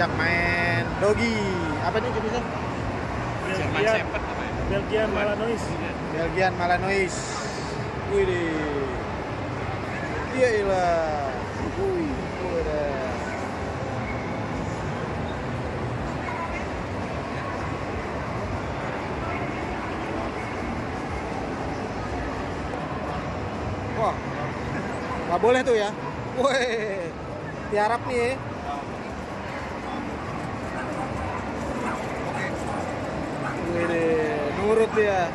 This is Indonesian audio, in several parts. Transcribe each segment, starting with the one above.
ajak main dogi. Apa nih jenisnya? Belgian, Shepherd, apa ya? Belgian Malinois. Belgian Malinois. Wih deh. Iya ilah. Wah, nggak boleh tuh ya. Woi, tiarap nih. Wih, nurut dia.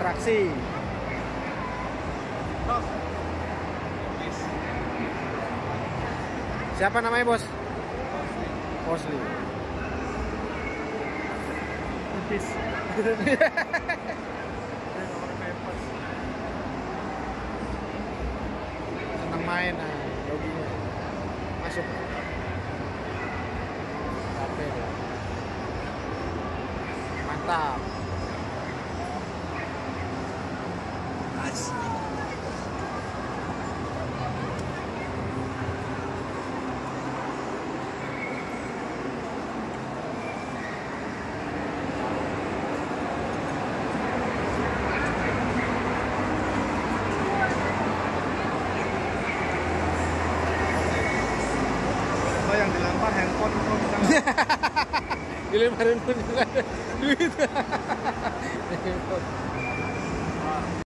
Atraksi. Siapa namanya bos? Tipis. Senang main nah, doginya. Masuk. Capek. Mantap. Dilempar handphone itu misalnya Dilemparin pun juga ada duit.